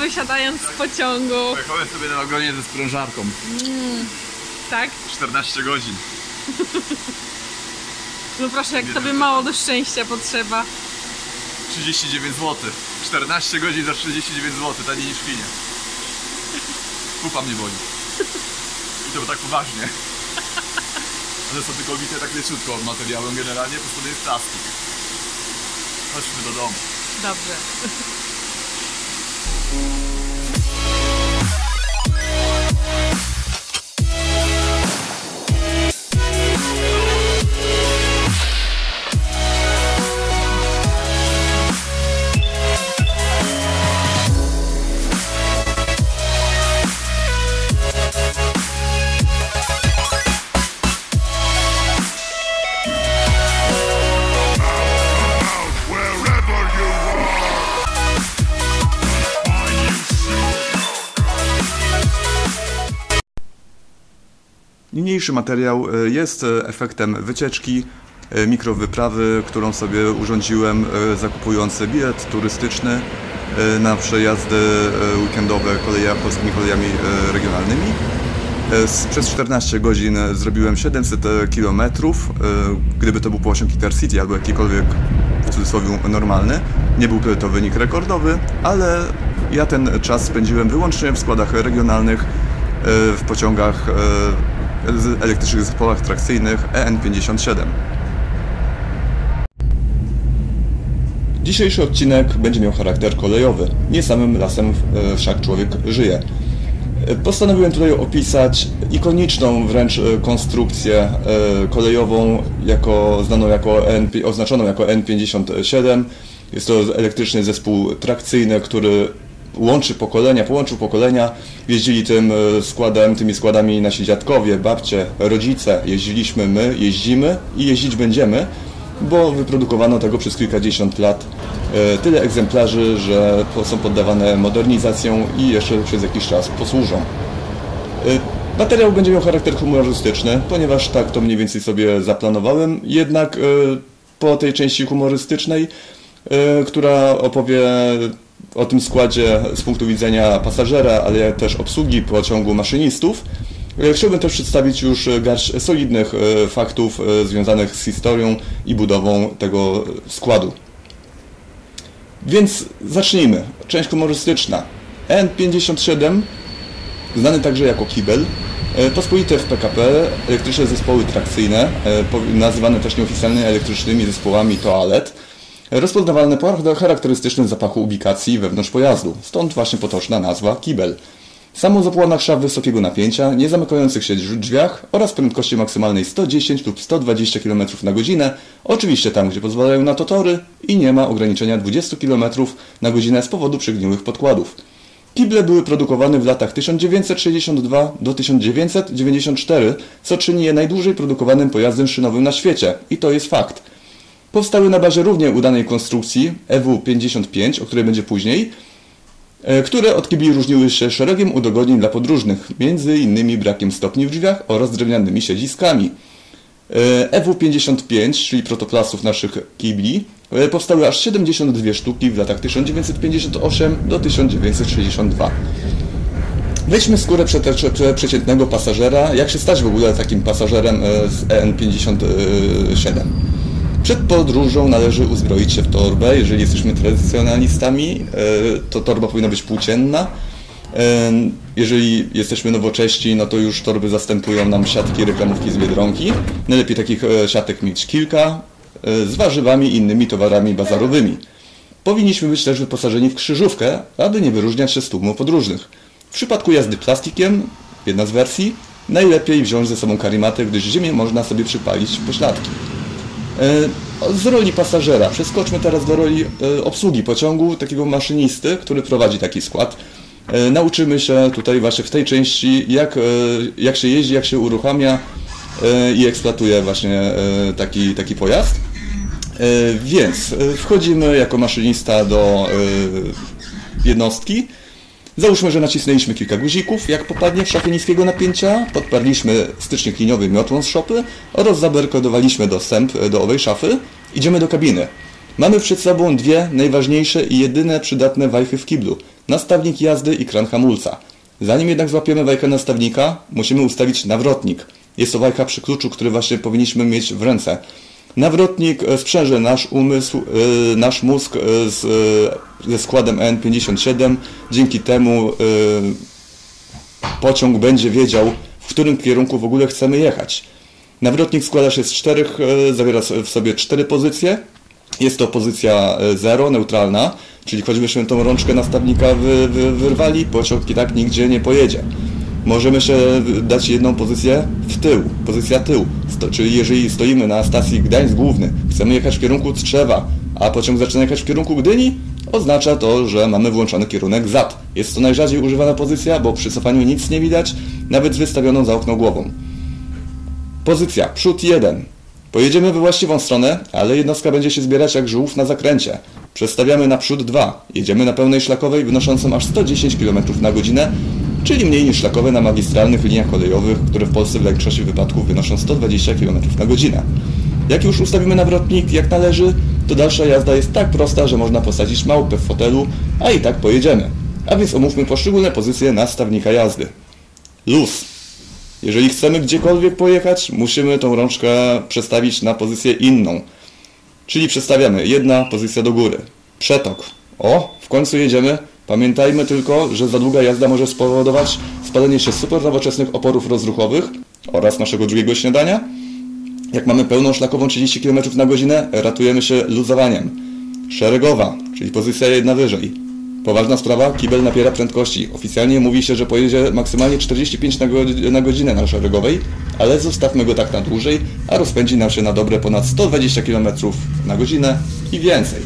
wysiadając z pociągu. Pojechałem sobie na wagonie ze sprężarką. Tak? 14 godzin. No proszę, jak tobie mało do szczęścia potrzeba. 39 zł. 14 godzin za 39 zł, taniej niż finie. Pupa mnie boli. I to tak poważnie. One są tylko obite tak leciutko materiałem generalnie, po prostu jest plastik. Chodźmy do domu. Dobrze. Thank you. Niniejszy materiał e, jest e, efektem wycieczki, e, mikrowyprawy, którą sobie urządziłem zakupując bilet turystyczny na przejazdy weekendowe koleja, polskimi kolejami regionalnymi. Przez 14 godzin zrobiłem 700 km. Gdyby to był pociąg Intercity albo jakikolwiek w cudzysłowie normalny, nie byłby to wynik rekordowy, ale ja ten czas spędziłem wyłącznie w składach regionalnych, w pociągach, elektrycznych zespołach trakcyjnych E EN57. Dzisiejszy odcinek będzie miał charakter kolejowy. Nie samym lasem e, wszak człowiek żyje. E, Postanowiłem tutaj opisać ikoniczną wręcz e, konstrukcję kolejową, jako, znaną jako N, oznaczoną jako N57. Jest to elektryczny zespół trakcyjny, który łączy pokolenia, połączył pokolenia. Jeździli tym e, składem, tymi składami nasi dziadkowie, babcie, rodzice. Jeździliśmy my, jeździmy i jeździć będziemy, bo wyprodukowano tego przez kilkadziesiąt lat e, tyle egzemplarzy, że są poddawane modernizacją i jeszcze przez jakiś czas posłużą. Y, Materiał będzie miał charakter humorystyczny, ponieważ tak to mniej więcej sobie zaplanowałem. Jednak po tej części humorystycznej, która opowie o tym składzie z punktu widzenia pasażera, ale też obsługi pociągu maszynistów, y, chciałbym też przedstawić już garść solidnych y, faktów y, związanych z historią i budową tego składu. Więc zacznijmy. Część humorystyczna. N57 znany także jako kibel, e, pospolite w PKP, elektryczne zespoły trakcyjne, e, nazywane też nieoficjalnie elektrycznymi zespołami toalet, e, rozpoznawalne po charakterystycznym zapachu ubikacji wewnątrz pojazdu, stąd właśnie potoczna nazwa kibel. Samozapłonach szaf wysokiego napięcia, nie zamykających się drzwi- drzwiach oraz prędkości maksymalnej 110 lub 120 km na godzinę, oczywiście tam, gdzie pozwalają na to tory i nie ma ograniczenia 20 km na godzinę z powodu przygniłych podkładów. Kible były produkowane w latach 1962 do 1994, co czyni je najdłużej produkowanym pojazdem szynowym na świecie. I to jest fakt. Powstały na bazie równie udanej konstrukcji EW55, o której będzie później, e, które od kibli różniły się szeregiem udogodnień dla podróżnych, między innymi brakiem stopni w drzwiach oraz drewnianymi siedziskami. E, EW55, czyli protoplasów naszych kibli, e, powstały aż 72 sztuki w latach 1958 do 1962. Weźmy skórę prze- prze- przeciętnego pasażera. Jak się stać w ogóle takim pasażerem e, z EN57? Przed podróżą należy uzbroić się w torbę. Jeżeli jesteśmy tradycjonalistami, e, to torba powinna być płócienna. E, Jeżeli jesteśmy nowocześci, no to już torby zastępują nam siatki reklamówki z Biedronki. Najlepiej takich e, siatek mieć kilka, z warzywami i innymi towarami bazarowymi. Powinniśmy być też wyposażeni w krzyżówkę, aby nie wyróżniać się z tłumu podróżnych. W przypadku jazdy plastikiem, jedna z wersji, najlepiej wziąć ze sobą karimatę, gdyż w ziemię można sobie przypalić pośladki. E, Z roli pasażera przeskoczmy teraz do roli e, obsługi pociągu, takiego maszynisty, który prowadzi taki skład. E, Nauczymy się tutaj właśnie w tej części, jak, jak się jeździ, jak się uruchamia i eksploatuje właśnie taki, taki pojazd. Więc wchodzimy jako maszynista do jednostki. Załóżmy, że nacisnęliśmy kilka guzików, jak popadnie w szafie niskiego napięcia, podparliśmy stycznik liniowy miotłą z szopy oraz zabarkodowaliśmy dostęp do owej szafy. Idziemy do kabiny. Mamy przed sobą dwie najważniejsze i jedyne przydatne wajchy w kiblu. nastawnik jazdy i kran hamulca. Zanim jednak złapiemy wajkę nastawnika, musimy ustawić nawrotnik. Jest to wajcha przy kluczu, który właśnie powinniśmy mieć w ręce. Nawrotnik e, sprzęże nasz umysł, e, nasz mózg e, z, ze składem N57. Dzięki temu pociąg będzie wiedział, w którym kierunku w ogóle chcemy jechać. Nawrotnik składa się z czterech, zawiera w sobie cztery pozycje. Jest to pozycja 0, neutralna, czyli choćbyśmy tą rączkę nastawnika wy, wy, wyrwali, pociąg i tak nigdzie nie pojedzie. Możemy się dać jedną pozycję w tył, pozycja tył, Sto, czyli jeżeli stoimy na stacji Gdańsk Główny, chcemy jechać w kierunku Tczewa, a pociąg zaczyna jechać w kierunku Gdyni, oznacza to, że mamy włączony kierunek zad. Jest to najrzadziej używana pozycja, bo przy cofaniu nic nie widać, nawet z wystawioną za okno głową. Pozycja przód 1. Pojedziemy we właściwą stronę, ale jednostka będzie się zbierać jak żółw na zakręcie. Przestawiamy na przód 2. Jedziemy na pełnej szlakowej wynoszącą aż 110 km na godzinę, czyli mniej niż szlakowe na magistralnych liniach kolejowych, które w Polsce w większości wypadków wynoszą 120 km na godzinę. Jak już ustawimy nawrotnik jak należy, to dalsza jazda jest tak prosta, że można posadzić małpę w fotelu, a i tak pojedziemy. A więc omówmy poszczególne pozycje nastawnika jazdy. Luz. Jeżeli chcemy gdziekolwiek pojechać, musimy tą rączkę przestawić na pozycję inną. Czyli przestawiamy jedna pozycja do góry. Przetok. O, w końcu jedziemy. Pamiętajmy tylko, że za długa jazda może spowodować spalenie się super nowoczesnych oporów rozruchowych oraz naszego drugiego śniadania. Jak mamy pełną szlakową 30 km na godzinę, ratujemy się luzowaniem. Szeregowa, czyli pozycja jedna wyżej. Poważna sprawa, kibel napiera prędkości. Oficjalnie mówi się, że pojedzie maksymalnie 45 na, go na godzinę na szeregowej, ale zostawmy go tak na dłużej, a rozpędzi nam się na dobre ponad 120 km na godzinę i więcej.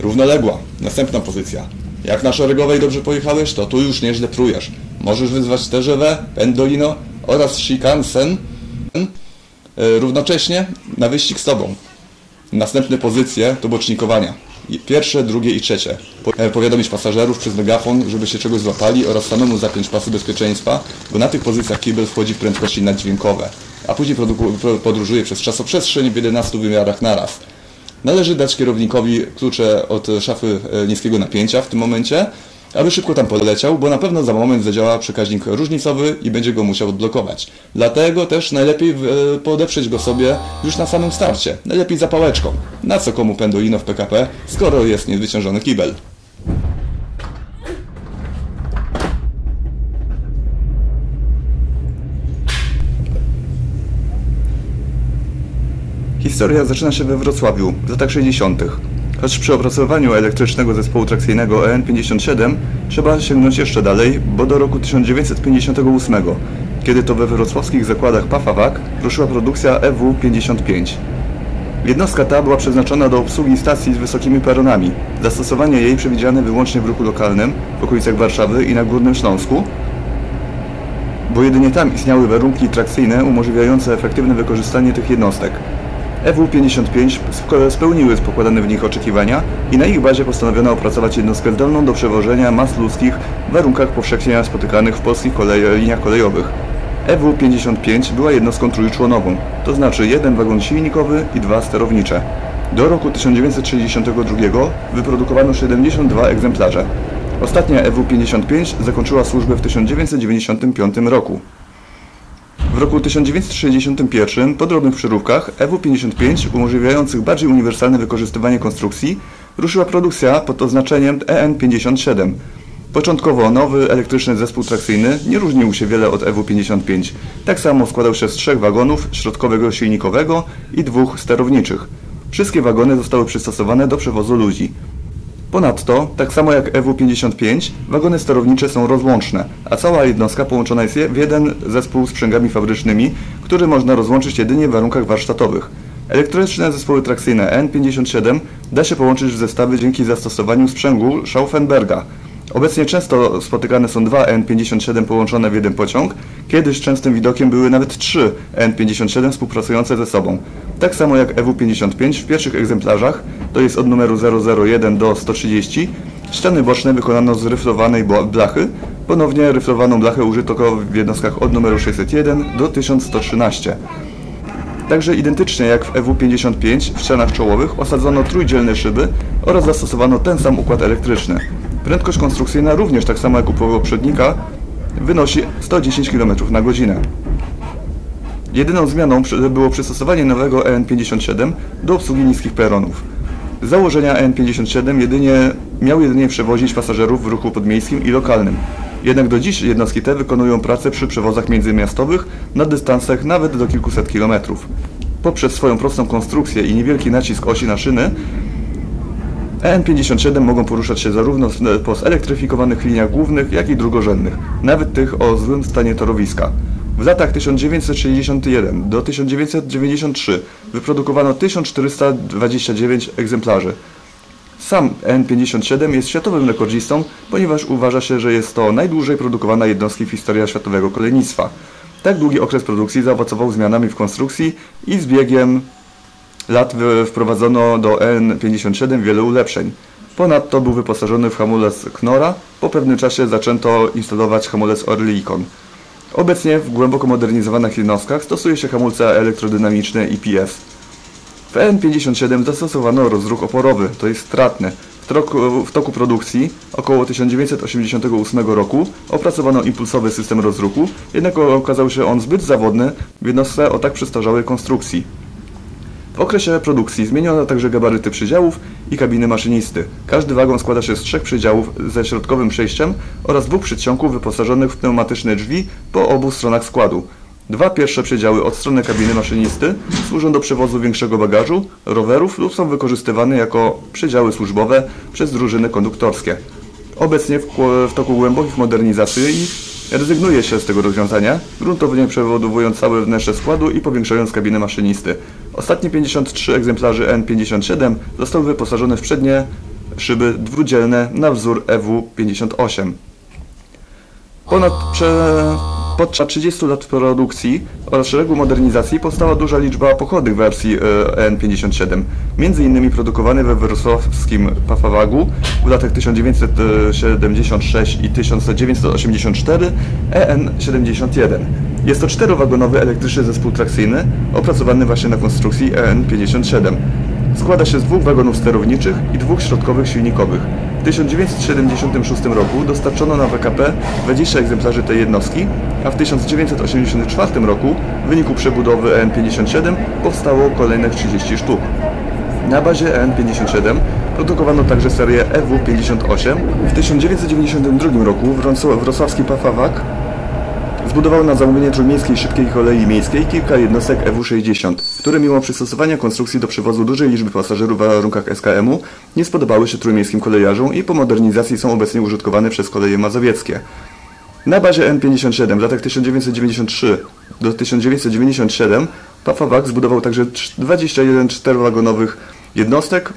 Równoległa, następna pozycja. Jak na szeregowej dobrze pojechałeś, to tu już nieźle prujesz. Możesz wyzwać TGV, Pendolino oraz Shinkansen e, równocześnie na wyścig z tobą. Następne pozycje to bocznikowania. Pierwsze, drugie i trzecie. E, Powiadomić pasażerów przez megafon, żeby się czegoś złapali oraz samemu zapiąć pasy bezpieczeństwa, bo na tych pozycjach kibel wchodzi w prędkości naddźwiękowe, a później podróżuje przez czasoprzestrzeń w 11 wymiarach naraz. Należy dać kierownikowi klucze od szafy e, niskiego napięcia w tym momencie, aby szybko tam poleciał, bo na pewno za moment zadziała przekaźnik różnicowy i będzie go musiał odblokować. Dlatego też najlepiej e, podeprzeć go sobie już na samym starcie, najlepiej za pałeczką. Na co komu pendolino w PKP, skoro jest niezwyciężony kibel. Historia zaczyna się we Wrocławiu w latach 60. Choć przy opracowaniu elektrycznego zespołu trakcyjnego EN57 trzeba sięgnąć jeszcze dalej, bo do roku 1958, kiedy to we wrocławskich zakładach Pafawak ruszyła produkcja EW55. Jednostka ta była przeznaczona do obsługi stacji z wysokimi peronami. Zastosowanie jej przewidziane wyłącznie w ruchu lokalnym w okolicach Warszawy i na Górnym Śląsku, bo jedynie tam istniały warunki trakcyjne umożliwiające efektywne wykorzystanie tych jednostek. EW-55 sp- spełniły pokładane w nich oczekiwania i na ich bazie postanowiono opracować jednostkę zdolną do przewożenia mas ludzkich w warunkach powszechnie spotykanych w polskich kolej- liniach kolejowych. EW-55 była jednostką trójczłonową, to znaczy jeden wagon silnikowy i dwa sterownicze. Do roku 1962 wyprodukowano 72 egzemplarze. Ostatnia EW-55 zakończyła służbę w 1995 roku. W roku 1961 po drobnych przeróbkach EW55 umożliwiających bardziej uniwersalne wykorzystywanie konstrukcji ruszyła produkcja pod oznaczeniem EN57. Początkowo nowy elektryczny zespół trakcyjny nie różnił się wiele od EW55. Tak samo składał się z trzech wagonów, środkowego silnikowego i dwóch sterowniczych. Wszystkie wagony zostały przystosowane do przewozu ludzi. Ponadto, tak samo jak EW55, wagony sterownicze są rozłączne, a cała jednostka połączona jest je- w jeden zespół sprzęgami fabrycznymi, który można rozłączyć jedynie w warunkach warsztatowych. Elektryczne zespoły trakcyjne N57 da się połączyć w zestawy dzięki zastosowaniu sprzęgu Schaufenberga. Obecnie często spotykane są dwa N57 połączone w jeden pociąg, kiedyś częstym widokiem były nawet trzy N57 współpracujące ze sobą. Tak samo jak EW55 w pierwszych egzemplarzach, to jest od numeru 001 do 130, ściany boczne wykonano z ryflowanej blachy, ponownie ryflowaną blachę użyto w jednostkach od numeru 601 do 1113. Także identycznie jak w EW55 w ścianach czołowych osadzono trójdzielne szyby oraz zastosowano ten sam układ elektryczny. Prędkość konstrukcyjna również tak samo jak u poprzednika wynosi 110 km na godzinę. Jedyną zmianą było przystosowanie nowego EN57 do obsługi niskich peronów. Z założenia EN57 jedynie, miał jedynie przewozić pasażerów w ruchu podmiejskim i lokalnym. Jednak do dziś jednostki te wykonują pracę przy przewozach międzymiastowych na dystansach nawet do kilkuset kilometrów. Poprzez swoją prostą konstrukcję i niewielki nacisk osi na szyny, EN57 mogą poruszać się zarówno po zelektryfikowanych liniach głównych, jak i drugorzędnych, nawet tych o złym stanie torowiska. W latach 1961 do 1993 wyprodukowano 1429 egzemplarzy. Sam N57 jest światowym rekordzistą, ponieważ uważa się, że jest to najdłużej produkowana jednostka w historii światowego kolejnictwa. Tak długi okres produkcji zaowocował zmianami w konstrukcji i z biegiem lat wprowadzono do N57 wiele ulepszeń. Ponadto był wyposażony w hamulec Knorra, po pewnym czasie zaczęto instalować hamulec Orlikon. Obecnie w głęboko modernizowanych jednostkach stosuje się hamulce elektrodynamiczne EPS. W N57 zastosowano rozruch oporowy, to jest stratny. W toku, w toku produkcji około 1988 roku opracowano impulsowy system rozruchu, jednak okazał się on zbyt zawodny w jednostce o tak przestarzałej konstrukcji. W okresie produkcji zmieniono także gabaryty przydziałów i kabiny maszynisty. Każdy wagon składa się z trzech przydziałów ze środkowym przejściem oraz dwóch przedsionków wyposażonych w pneumatyczne drzwi po obu stronach składu. Dwa pierwsze przedziały od strony kabiny maszynisty służą do przewozu większego bagażu, rowerów lub są wykorzystywane jako przedziały służbowe przez drużyny konduktorskie. Obecnie w, w toku głębokich modernizacji rezygnuje się z tego rozwiązania, gruntownie przebudowując całe wnętrze składu i powiększając kabinę maszynisty. Ostatnie 53 egzemplarze N57 zostały wyposażone w przednie szyby dwudzielne na wzór E EW58. Ponad prze... podczas 30 lat produkcji oraz szeregu modernizacji powstała duża liczba pochodnych wersji e, EN57. Między innymi produkowany we wrocławskim Pafawagu w latach 1976 i 1984 EN71. Jest to czterowagonowy elektryczny zespół trakcyjny opracowany właśnie na konstrukcji EN57. Składa się z dwóch wagonów sterowniczych i dwóch środkowych silnikowych. W 1976 roku dostarczono na PKP 20 egzemplarzy tej jednostki, a w 1984 roku w wyniku przebudowy EN57 powstało kolejnych 30 sztuk. Na bazie EN57 produkowano także serię EW58. W 1992 roku wrocław- wrocławski Pafawak Zbudował na zamówienie trójmiejskiej szybkiej kolei miejskiej kilka jednostek EW60, które mimo przystosowania konstrukcji do przewozu dużej liczby pasażerów w warunkach SKM-u nie spodobały się trójmiejskim kolejarzom i po modernizacji są obecnie użytkowane przez koleje mazowieckie. Na bazie N57 w latach 1993 do 1997 Pafawak zbudował także trz- 21 czterowagonowych jednostek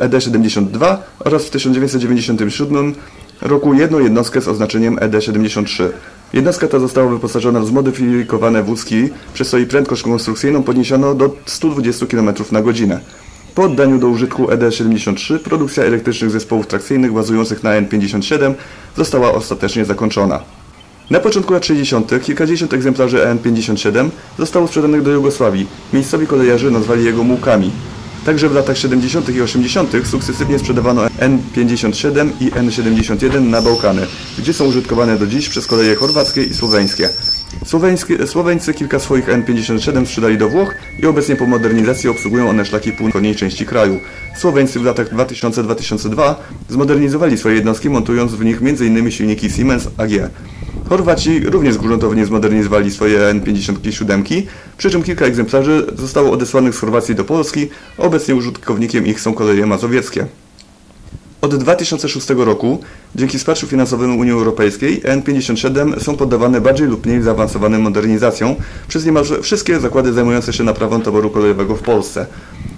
e, ED72 oraz w 1997 roku jedną jednostkę z oznaczeniem ED73. Jednostka ta została wyposażona w zmodyfikowane wózki, przez co jej prędkość konstrukcyjną podniesiono do 120 km na godzinę. Po oddaniu do użytku ED73 produkcja elektrycznych zespołów trakcyjnych bazujących na N57 została ostatecznie zakończona. Na początku lat 60. kilkadziesiąt egzemplarzy EN57 zostało sprzedanych do Jugosławii. Miejscowi kolejarze nazwali jego mułkami. Także w latach 70. i 80. sukcesywnie sprzedawano N57 i N71 na Bałkany, gdzie są użytkowane do dziś przez koleje chorwackie i słoweńskie. Słoweńskie, Słoweńcy kilka swoich N57 sprzedali do Włoch i obecnie po modernizacji obsługują one szlaki północnej części kraju. Słoweńcy w latach 2000-2002 zmodernizowali swoje jednostki, montując w nich m.in. silniki Siemens AG. Chorwaci również gruntownie zmodernizowali swoje N57, przy czym kilka egzemplarzy zostało odesłanych z Chorwacji do Polski, obecnie użytkownikiem ich są koleje mazowieckie. Od 2006 roku, dzięki wsparciu finansowemu Unii Europejskiej, N57 są poddawane bardziej lub mniej zaawansowanym modernizacjom przez niemal wszystkie zakłady zajmujące się naprawą towaru kolejowego w Polsce.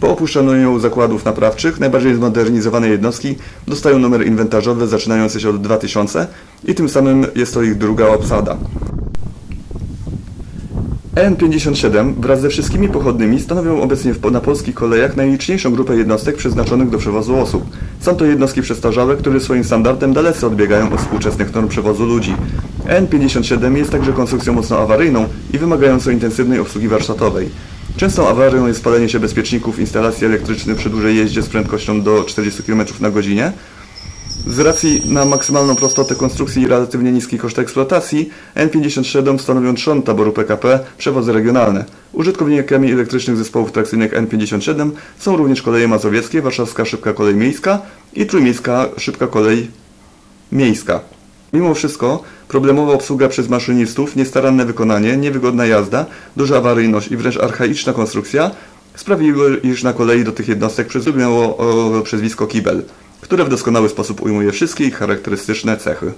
Po opuszczeniu zakładów naprawczych, najbardziej zmodernizowane jednostki dostają numer inwentarzowy zaczynający się od 2000 i tym samym jest to ich druga obsada. EN57 wraz ze wszystkimi pochodnymi stanowią obecnie na polskich kolejach najliczniejszą grupę jednostek przeznaczonych do przewozu osób. Są to jednostki przestarzałe, które swoim standardem dalece odbiegają od współczesnych norm przewozu ludzi. EN57 jest także konstrukcją mocno awaryjną i wymagającą intensywnej obsługi warsztatowej. Częstą awarią jest spalenie się bezpieczników instalacji elektrycznych przy dużej jeździe z prędkością do 40 km na Z racji na maksymalną prostotę konstrukcji i relatywnie niski koszt eksploatacji, N57 stanowią trzon taboru PKP przewozy regionalne. Użytkownikami elektrycznych zespołów trakcyjnych N57 są również koleje mazowieckie, warszawska szybka kolej miejska i trójmiejska szybka kolej miejska. Mimo wszystko problemowa obsługa przez maszynistów, niestaranne wykonanie, niewygodna jazda, duża awaryjność i wręcz archaiczna konstrukcja sprawiły, iż na kolei do tych jednostek przysługiwało o, przezwisko kibel, które w doskonały sposób ujmuje wszystkie ich charakterystyczne cechy.